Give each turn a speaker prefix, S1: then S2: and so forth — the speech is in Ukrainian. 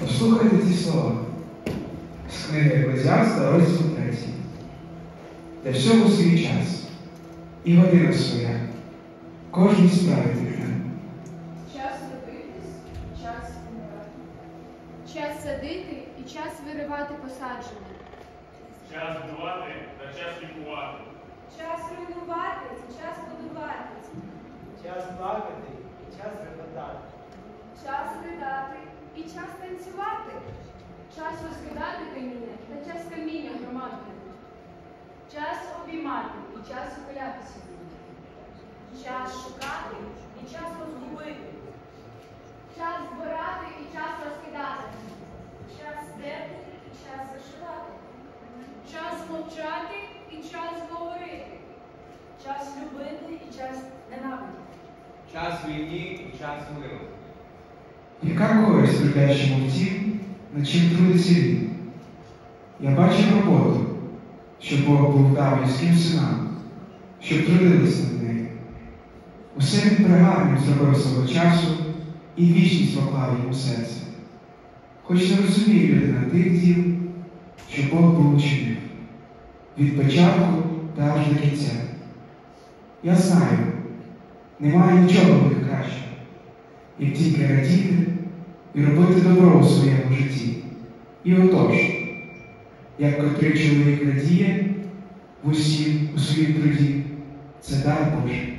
S1: Послухайте ці слова з книги Еклезіаста, розділ 3. Для всього свій час і година своя, кожній справі тихне.
S2: Час напитись, час вмирати.
S3: Час садити і час виривати посаджене.
S4: Час будувати та час лікувати.
S2: Час руйнувати це час будувати.
S5: Час плакати і час репетати.
S2: Час ридати і час танцювати. Час розкидати каміння та час каміння громадити. Час обіймати і час ухилятися. Час шукати і час розгубити.
S3: Час збирати і час розкидати.
S2: Час дерти і час зашивати.
S3: Час мовчати і час говорити.
S2: Час любити і час ненавидіти.
S6: Час війні і час миру.
S1: Яка користь трудящому в тім, над чим трудиться він? Я бачив роботу, що Бог був дав людським синам, щоб трудилися над нею. Усе він пригарним зробив свого часу і вічність поклав йому серце. Хоч не розуміє людина тих діл, що Бог був учинив від початку та аж до кінця. Я знаю, немає нічого в них кращого, як тільки радіти і робити добро у своєму житті. І отож, як котрий чоловік надіє в усім у своїй труді, це дар Божий.